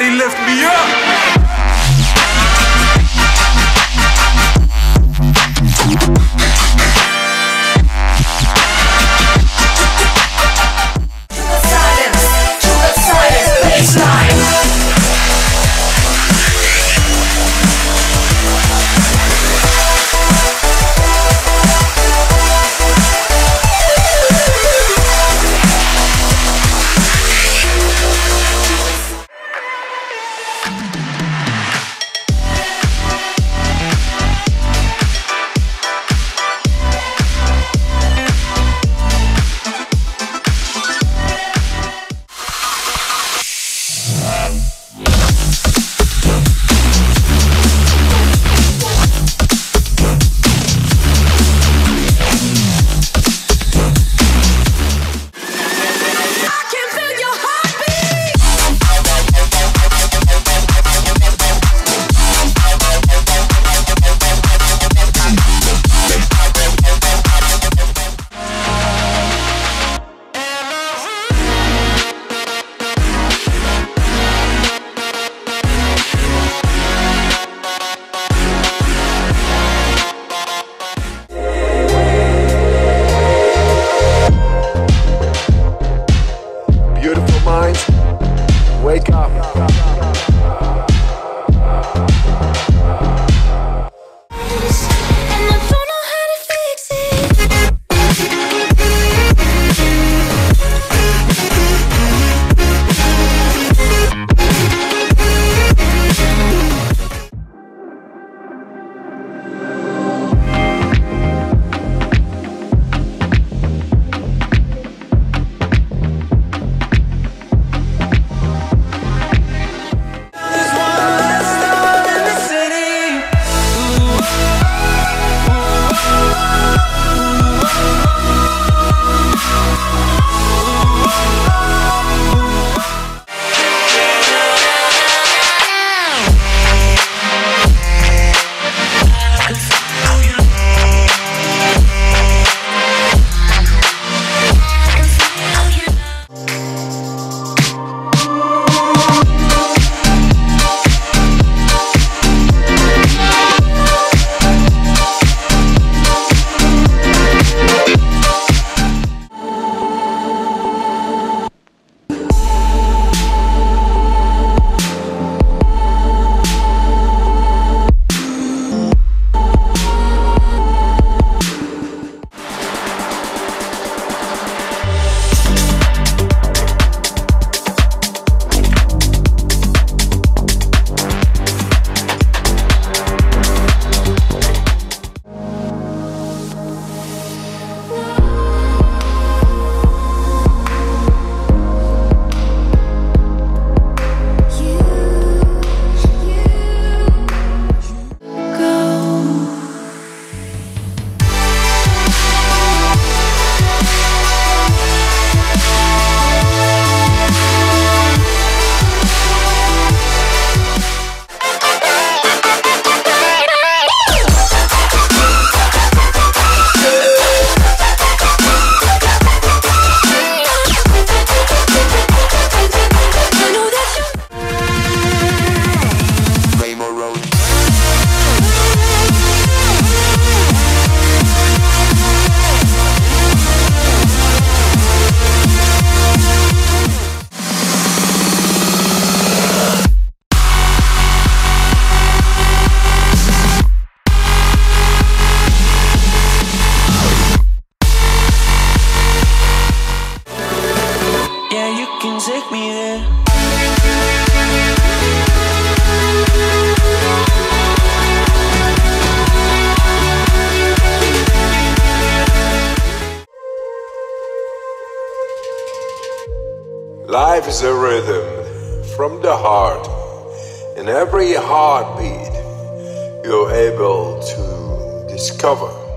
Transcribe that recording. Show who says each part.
Speaker 1: Somebody lift me up?
Speaker 2: Yeah, you can take me there.
Speaker 1: Life is a rhythm from the heart. In every heartbeat,
Speaker 3: you're able to discover